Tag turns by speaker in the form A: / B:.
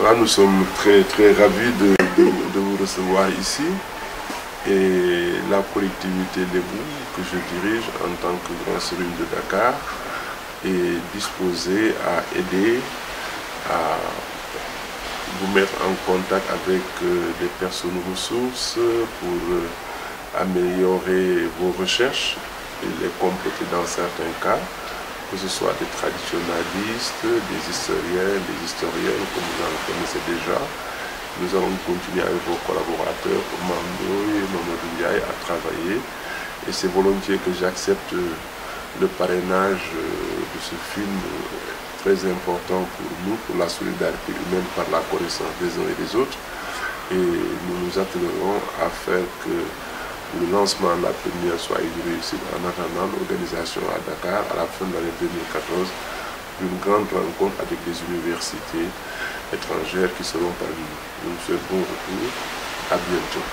A: Voilà, nous sommes très, très ravis de, de, vous recevoir ici. Et la collectivité Lébou, que je dirige en tant que grand serine de Dakar, est disposée à aider, à vous mettre en contact avec euh, des personnes ressources pour euh, améliorer vos recherches et les compléter dans certains cas que ce soit des traditionalistes, des historiens, des historiennes, comme vous en connaissez déjà. Nous allons continuer avec vos collaborateurs, Mando et Mamadou à travailler. Et c'est volontiers que j'accepte le parrainage de ce film très important pour nous, pour la solidarité humaine par la connaissance des uns et des autres. Et nous nous attellerons à faire que le lancement de la première soit une réussite en attendant l'organisation à Dakar à la fin de l'année 2014 d'une grande rencontre avec des universités étrangères qui seront parmi nous. Nous vous souhaitons bon retour. À bientôt.